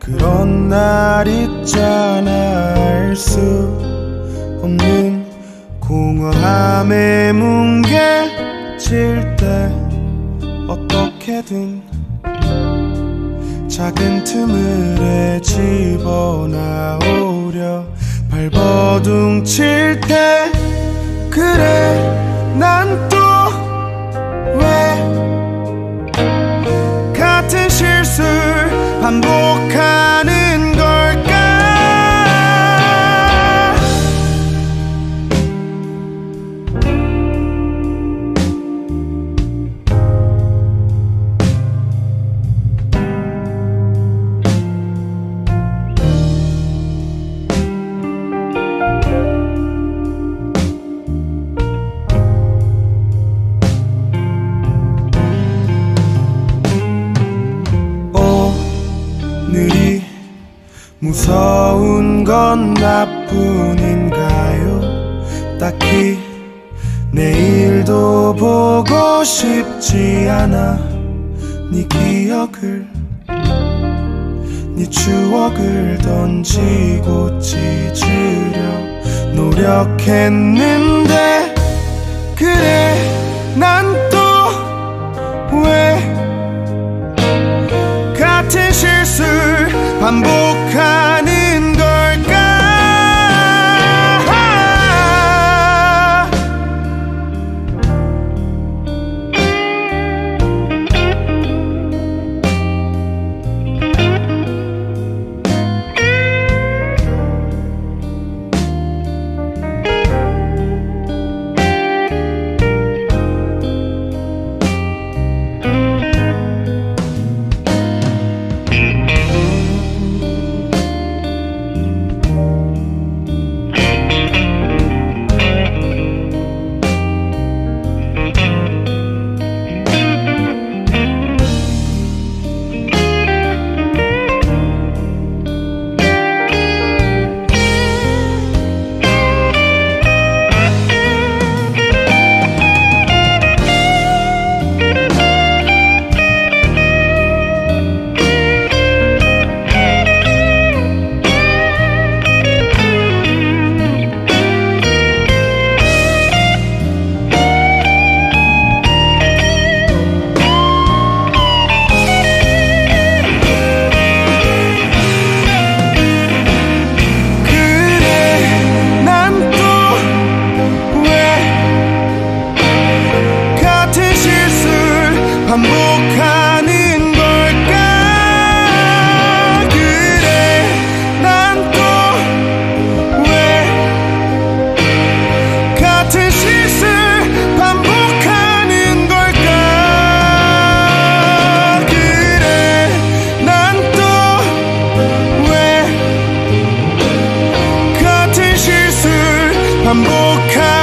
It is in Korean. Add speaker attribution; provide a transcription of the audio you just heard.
Speaker 1: 그런 날 있잖아 알 수 없는 공허함에 뭉개질 때 어떻게든 작은 틈을에 집어나오려 발버둥 칠 때 그래 난 또 왜 같은 실수를 반복하 무서운 건 나뿐인가요? 딱히 내일도 보고 싶지 않아 네 기억을 네 추억을 던지고 찢으려 노력했는데 看不开。